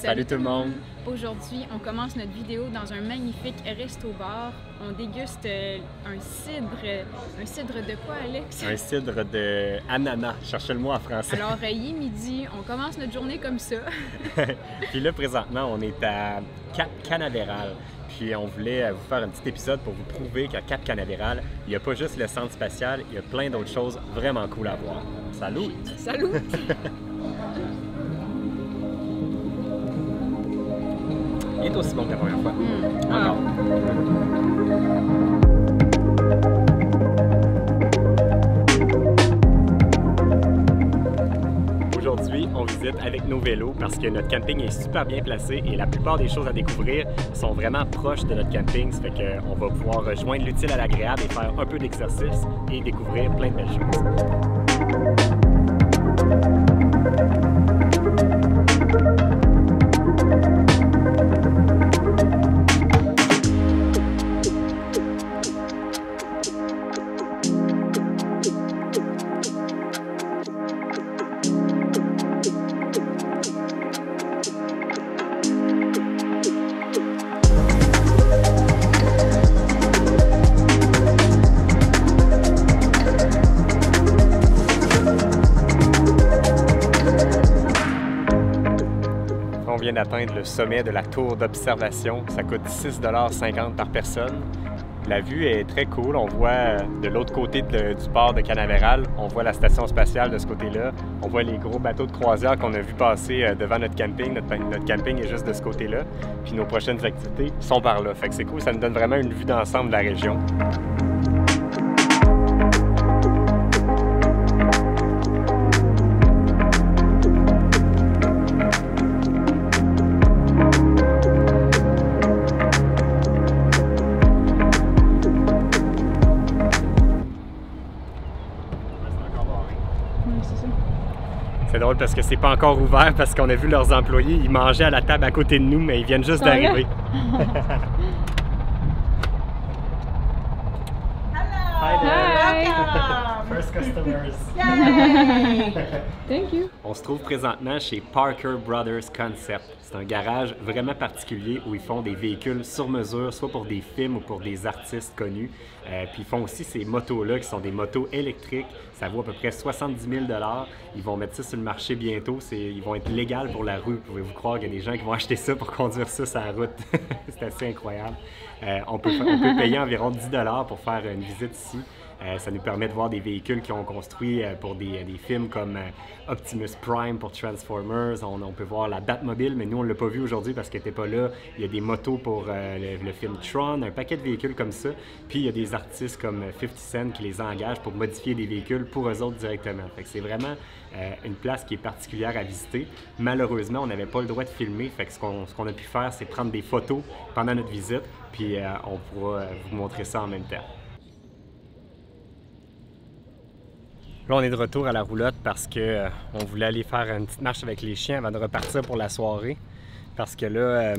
Salut, tout le monde! Aujourd'hui, on commence notre vidéo dans un magnifique resto-bar. On déguste euh, un cidre. Un cidre de quoi, Alex? Un cidre de ananas. Cherchez le mot en français. Alors, il est midi, on commence notre journée comme ça. Puis là, présentement, on est à Cap Canaveral. Puis on voulait vous faire un petit épisode pour vous prouver qu'à Cap Canaveral, il n'y a pas juste le centre spatial, il y a plein d'autres choses vraiment cool à voir. Salut! Salut! Il est aussi bon que la première fois. Hmm. Encore. Aujourd'hui, on visite avec nos vélos parce que notre camping est super bien placé et la plupart des choses à découvrir sont vraiment proches de notre camping. Ça fait qu'on va pouvoir rejoindre l'utile à l'agréable et faire un peu d'exercice et découvrir plein de belles choses. D'atteindre le sommet de la tour d'observation. Ça coûte 6,50 par personne. La vue est très cool. On voit euh, de l'autre côté du port de Canaveral, on voit la station spatiale de ce côté-là. On voit les gros bateaux de croisière qu'on a vu passer euh, devant notre camping. Notre, notre camping est juste de ce côté-là. Puis nos prochaines activités sont par là. Fait que c'est cool. Ça nous donne vraiment une vue d'ensemble de la région. Drôle parce que c'est pas encore ouvert parce qu'on a vu leurs employés, ils mangeaient à la table à côté de nous, mais ils viennent juste d'arriver. Hi Hi. First customers. Thank you! On se trouve présentement chez Parker Brothers Concept. C'est un garage vraiment particulier où ils font des véhicules sur mesure, soit pour des films ou pour des artistes connus. Euh, puis ils font aussi ces motos-là qui sont des motos électriques. Ça vaut à peu près 70 000 Ils vont mettre ça sur le marché bientôt. C'est- Ils vont être légaux pour la rue. Pouvez-vous croire qu'il y a des gens qui vont acheter ça pour conduire ça sur la route? C'est assez incroyable. Euh, on, peut, on peut payer environ 10 pour faire une visite Euh, ça nous permet de voir des véhicules qui ont construit euh, pour des, des films comme euh, Optimus Prime pour Transformers. On, peut voir la Batmobile, mais nous, on l'a pas vu aujourd'hui parce qu'elle n'était pas là. Il y a des motos pour euh, le, film Tron, un paquet de véhicules comme ça. Puis il y a des artistes comme euh, 50 Cent qui les engagent pour modifier des véhicules pour eux autres directement. C'est vraiment euh, une place qui est particulière à visiter. Malheureusement, on n'avait pas le droit de filmer. Ce qu'on a pu faire, c'est prendre des photos pendant notre visite. Puis euh, on pourra euh, vous montrer ça en même temps. Là, on est de retour à la roulotte parce que euh, on voulait aller faire une petite marche avec les chiens avant de repartir pour la soirée. Parce que là, euh,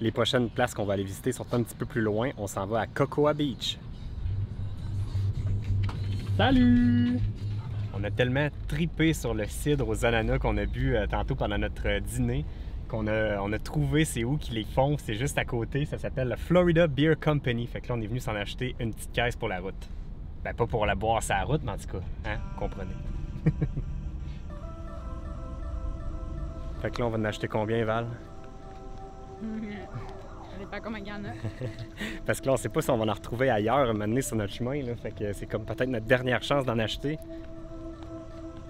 les prochaines places qu'on va aller visiter sont un petit peu plus loin. On s'en va à Cocoa Beach. Salut! On a tellement tripé sur le cidre aux ananas qu'on a bu euh, tantôt pendant notre dîner qu'on a, on a trouvé c'est où qu'ils les font. C'est juste à côté. Ça s'appelle la Florida Beer Company. Fait que là, on est venu s'en acheter une petite caisse pour la route. Ben, pas pour la boire sur la route, mais en tout cas, hein, vous comprenez. fait que là, on va en acheter combien, Val? Ça dépend comment il y en a. Parce que là, on sait pas si on va en retrouver ailleurs un moment donné sur notre chemin. Là. Fait que c'est comme peut-être notre dernière chance d'en acheter.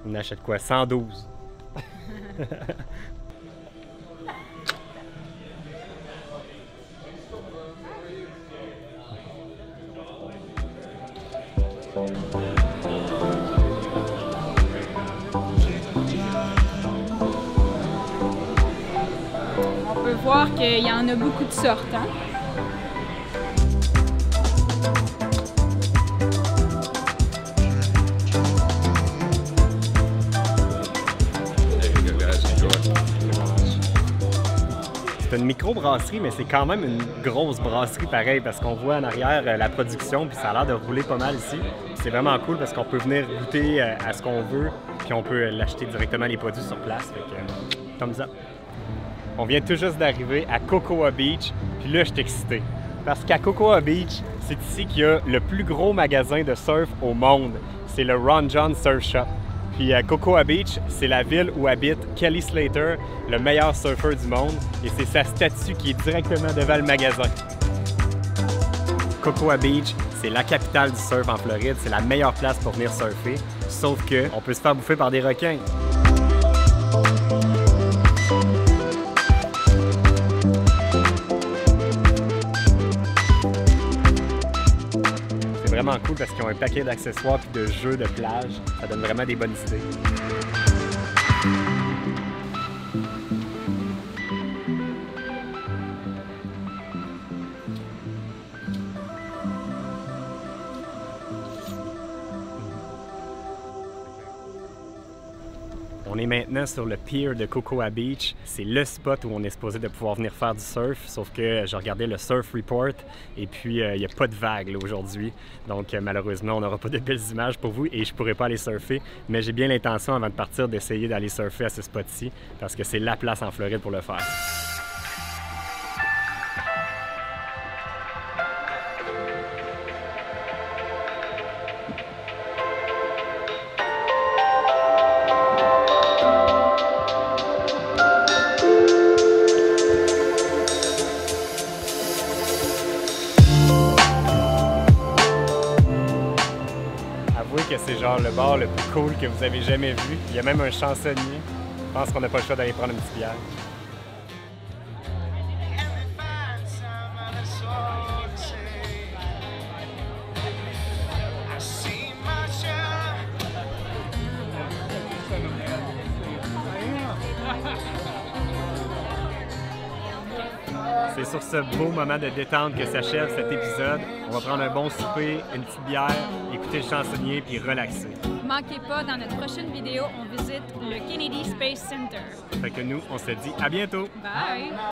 On achète quoi? 112. On peut voir qu'il y en a beaucoup de sortes. Hein? Une micro-brasserie, mais c'est quand même une grosse brasserie pareil, parce qu'on voit en arrière euh, la production, puis ça a l'air de rouler pas mal ici. C'est vraiment cool parce qu'on peut venir goûter euh, à ce qu'on veut, puis on peut l'acheter directement les produits sur place. Fait que, euh, up. On vient tout juste d'arriver à Cocoa Beach, puis là, je suis excité. Parce qu'à Cocoa Beach, c'est ici qu'il y a le plus gros magasin de surf au monde. C'est le Ron John Surf Shop. Puis à Cocoa Beach, c'est la ville où habite Kelly Slater, le meilleur surfeur du monde, et c'est sa statue qui est directement devant le magasin. Cocoa Beach, c'est la capitale du surf en Floride, c'est la meilleure place pour venir surfer, sauf que on peut se faire bouffer par des requins. Cool parce qu'ils ont un paquet d'accessoires et de jeux de plage. Ça donne vraiment des bonnes idées. On est maintenant sur le pier de Cocoa Beach. C'est le spot où on est supposé de pouvoir venir faire du surf, sauf que j'ai regardé le Surf Report et puis euh, il n'y a pas de vagues aujourd'hui. Donc euh, malheureusement, on n'aura pas de belles images pour vous et je pourrai pas aller surfer. Mais j'ai bien l'intention avant de partir d'essayer d'aller surfer à ce spot-ci parce que c'est la place en Floride pour le faire. Que c'est genre le bar le plus cool que vous avez jamais vu. Il y a même un chansonnier. Je pense qu'on n'a pas le choix d'aller prendre une petite bière. Sur ce beau moment de détente que s'achève cet épisode. On va prendre un bon souper, une petite bière, écouter le chansonnier puis relaxer. Manquez pas, dans notre prochaine vidéo, on visite le Kennedy Space Center. Fait que nous, on se dit à bientôt! Bye!